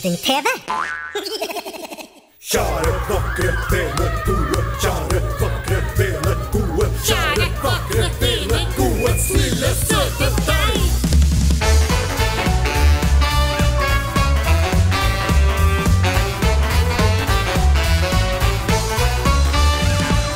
Kjetting-TV. Kjære, vakre, pene, gode. Kjære, vakre, pene, gode. Kjære, vakre, pene, gode. Snille, søte deg.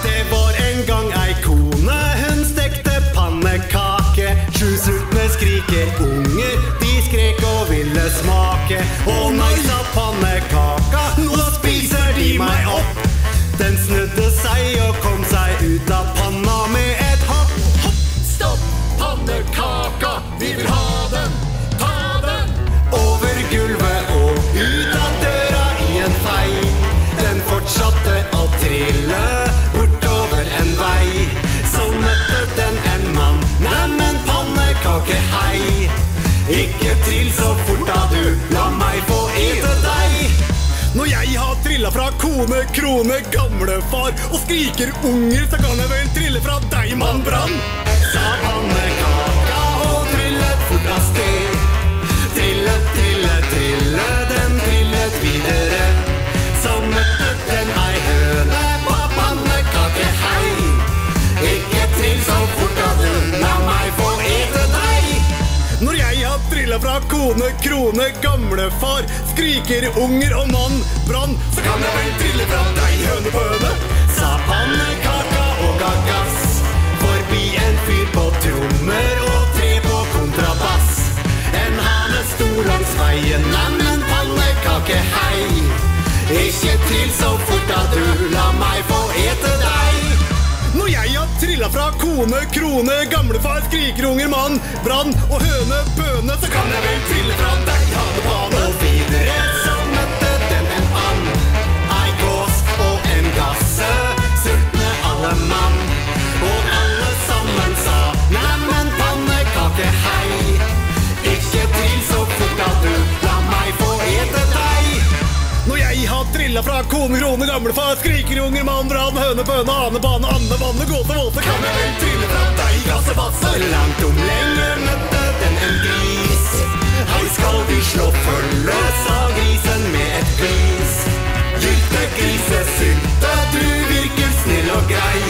Det var en gang ei kone, hun stekte pannekake. Sju sultne skriker unger, de skrek og ville smake. Å nei, sa pannekaka, nå spiser de meg opp. Den snudde seg og kom seg ut av panna med et hopp. hopp. Stopp, pannekaka, vi vil ha den. Ta den. Over gulvet og ut av døra i en fei. Den fortsatte å trille bortover en vei. Så møtte den en mann, neimen pannekake, hei. Ikke trill så fort da du, la meg få ete deg. Når jeg har trilla fra kone, krone, gamlefar og skriker unger, så kan jeg vel trille fra deg, mann Brann. Sa pannekaka har fra kone, krone, gamlefar, skriker unger og mann, brann, så kan jeg vel trille fra deg, høne på høne, Sa pannekaka og ga gass, forbi en fyr på trommer og tre på kontrabass. En hane sto langs veien, neimen pannekake, hei. Ikke trill så fort da du, kone, krone, gamlefar, skrikerunger, mann, brann og høne, bøne, så kan jeg vel trille fra deg, trilla fra kone, krone, gamlefar, skrikerunger, mann, brann, høne, bøne, ane, bane, anne, vanne, gåte, våte, kan jeg vel trylle fra deg, gasse, basse. Langt om lenge møtte den en gris. Hei, skal vi slå følge, sa grisen med et glis. Gylte grise, sylte, du virker snill og grei.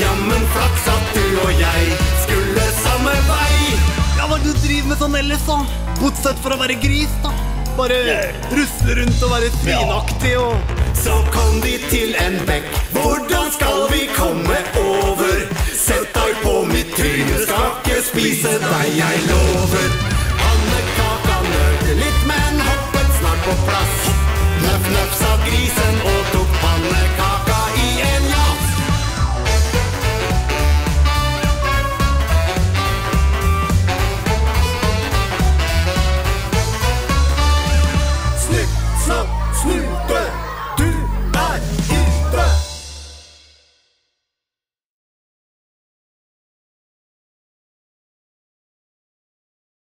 Jammen flaks at du og jeg skulle samme vei. Ja, hva du driver med sånn ellers, da? Bortsett fra å være gris, da. Bare rusle rundt og være svinaktig og Så kom de til en bekk. Hvordan skal vi komme over? Sett deg på mitt tryne, skal ikke spise deg, jeg lover.